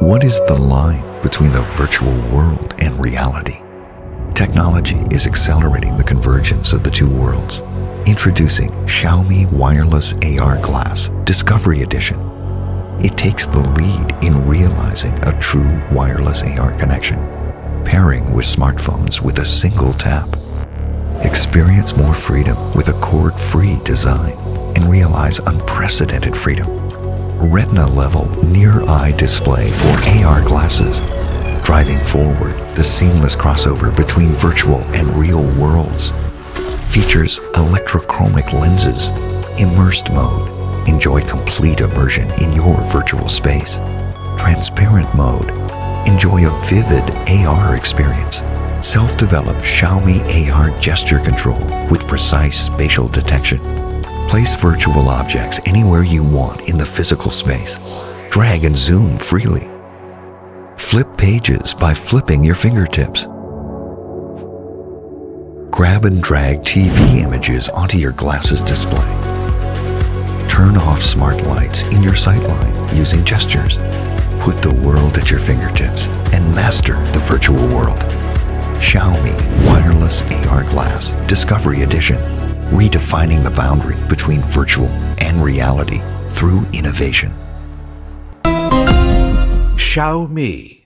What is the line between the virtual world and reality? Technology is accelerating the convergence of the two worlds. Introducing Xiaomi Wireless AR Glass Discovery Edition. It takes the lead in realizing a true wireless AR connection, pairing with smartphones with a single tap. Experience more freedom with a cord-free design and realize unprecedented freedom. Retina level near eye display for AR glasses, driving forward the seamless crossover between virtual and real worlds. Features electrochromic lenses, immersed mode. Enjoy complete immersion in your virtual space. Transparent mode. Enjoy a vivid AR experience. Self-developed Xiaomi AR gesture control with precise spatial detection. Place virtual objects anywhere you want in the physical space. Drag and zoom freely. Flip pages by flipping your fingertips. Grab and drag TV images onto your glasses display. Turn off smart lights in your sightline using gestures. Put the world at your fingertips and master the virtual world. Xiaomi Wireless AR Glass Discovery Edition, redefining the boundary between virtual and reality through innovation. Xiaomi